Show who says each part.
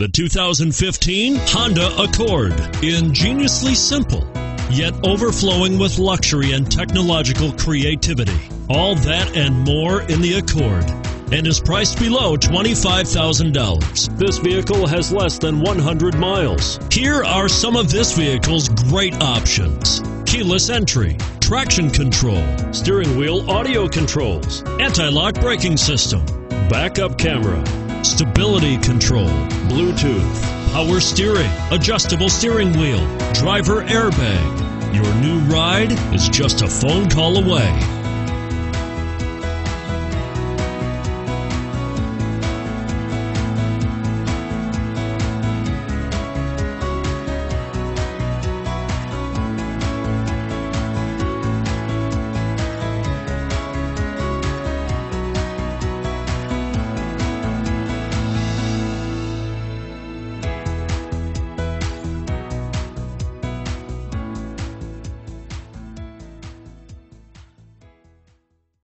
Speaker 1: The 2015 Honda Accord. Ingeniously simple, yet overflowing with luxury and technological creativity. All that and more in the Accord and is priced below $25,000. This vehicle has less than 100 miles. Here are some of this vehicle's great options. Keyless entry, traction control, steering wheel audio controls, anti-lock braking system, backup camera, stability control, Bluetooth, power steering, adjustable steering wheel, driver airbag. Your new ride is just a phone call away.